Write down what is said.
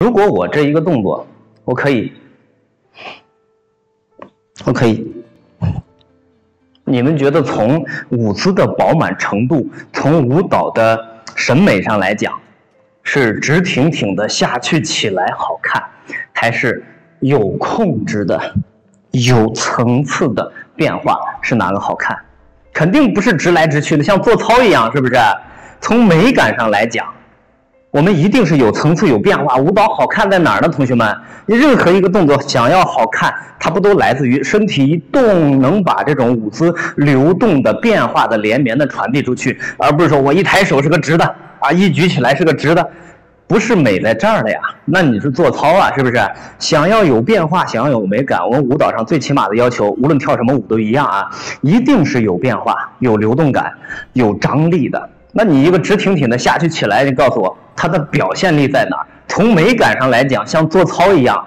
如果我这一个动作，我可以，我可以，你们觉得从舞姿的饱满程度，从舞蹈的审美上来讲，是直挺挺的下去起来好看，还是有控制的、有层次的变化是哪个好看？肯定不是直来直去的，像做操一样，是不是？从美感上来讲。我们一定是有层次、有变化。舞蹈好看在哪儿呢？同学们，你任何一个动作想要好看，它不都来自于身体一动，能把这种舞姿流动的、变化的、连绵的传递出去，而不是说我一抬手是个直的啊，一举起来是个直的，不是美在这儿的呀。那你是做操啊，是不是？想要有变化，想要有美感，我们舞蹈上最起码的要求，无论跳什么舞都一样啊，一定是有变化、有流动感、有张力的。那你一个直挺挺的下去起来，你告诉我。它的表现力在哪？从美感上来讲，像做操一样，